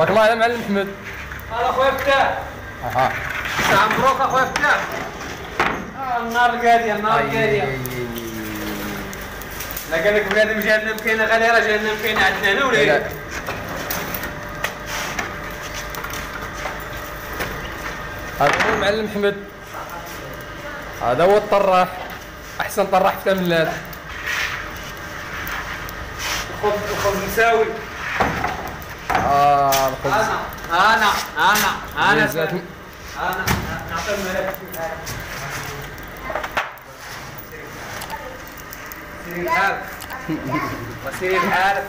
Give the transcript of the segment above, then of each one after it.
بارك الله يا معلم محمد. هلا أخويا فتاح آه مساء مبروك أخويا فتاح آه، النار القاديه النار القاديه لا قال لك بنادم جهنم كاينة غير جهنم كاينة عندنا أنا ولا لا. هذا هو المعلم محمد. هذا هو الطراح. أحسن طراح في تملات الخبز الخبز مساوي. آه أنا أنا أنا أنا. أنا سيري الحال وسيري الحال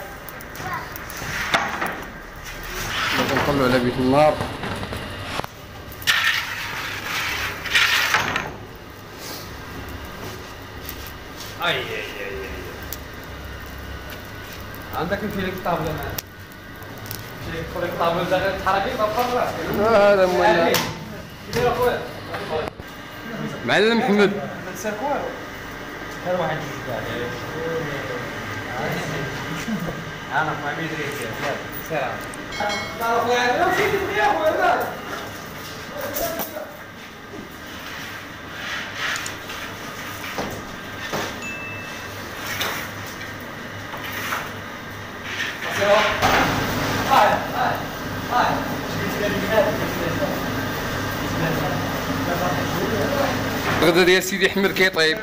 لازم نطلعوا على بيت النار اي اي عندك في لك طابله معنا معلم محمد. أنا ما سير لا اخويا الغدا ديال سيدي حمد كيطيب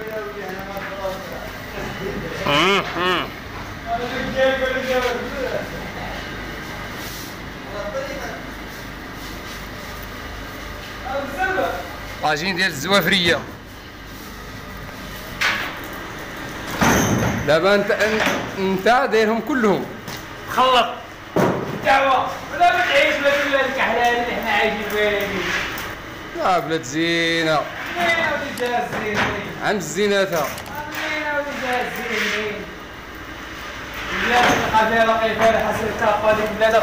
طاجين ديال الزوافرية. دابا انت انت دايرهم كلهم. خلط. دعوة ولا بتعيش ولا تقول لك حلال اللي إحنا عايشين فيها يا بلاد زينة. الزين عم الزيناتها جا الزين بلاد هذيك بلاد